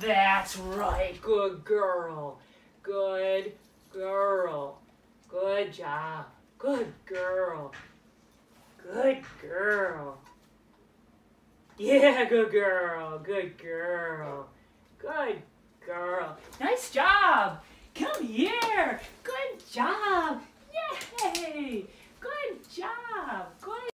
That's right. Good girl. Good girl. Good job. Good girl. Good girl. Yeah, good girl. Good girl. Good girl. Nice job. Come here. Good job.